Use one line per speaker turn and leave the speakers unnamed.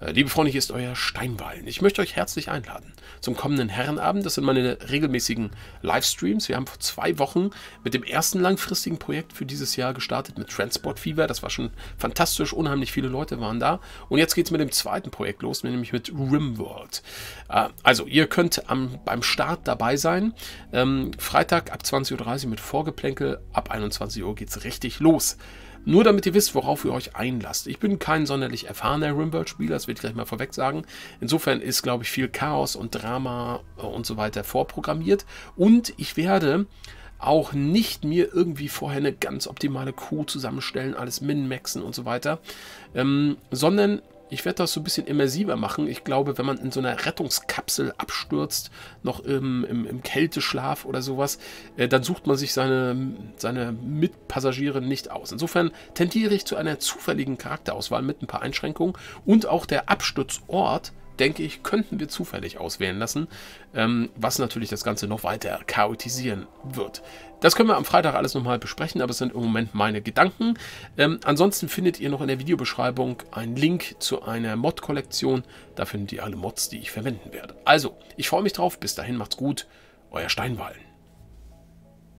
Äh, liebe Freunde, hier ist euer Steinwallen. Ich möchte euch herzlich einladen zum kommenden Herrenabend. Das sind meine regelmäßigen Livestreams. Wir haben vor zwei Wochen mit dem ersten langfristigen Projekt für dieses Jahr gestartet mit Transport Fever. Das war schon fantastisch. Unheimlich viele Leute waren da. Und jetzt geht es mit dem zweiten Projekt los, nämlich mit Rimworld. Äh, also, ihr könnt am, beim Start dabei sein. Ähm, Freitag ab 20.30 Uhr mit Vorgeplänkel. Ab 21 Uhr geht es richtig los. Nur damit ihr wisst, worauf ihr euch einlasst. Ich bin kein sonderlich erfahrener Rimworld-Spieler, das will ich gleich mal vorweg sagen. Insofern ist, glaube ich, viel Chaos und Drama äh, und so weiter vorprogrammiert. Und ich werde auch nicht mir irgendwie vorher eine ganz optimale Crew zusammenstellen, alles min-maxen und so weiter, ähm, sondern ich werde das so ein bisschen immersiver machen. Ich glaube, wenn man in so einer Rettungskapsel abstürzt, noch im, im, im Kälteschlaf oder sowas, äh, dann sucht man sich seine, seine Mitpassagiere nicht aus. Insofern tendiere ich zu einer zufälligen Charakterauswahl mit ein paar Einschränkungen und auch der Absturzort denke ich, könnten wir zufällig auswählen lassen, ähm, was natürlich das Ganze noch weiter chaotisieren wird. Das können wir am Freitag alles nochmal besprechen, aber es sind im Moment meine Gedanken. Ähm, ansonsten findet ihr noch in der Videobeschreibung einen Link zu einer Mod-Kollektion. Da findet ihr alle Mods, die ich verwenden werde. Also, ich freue mich drauf. Bis dahin macht's gut. Euer Steinwallen.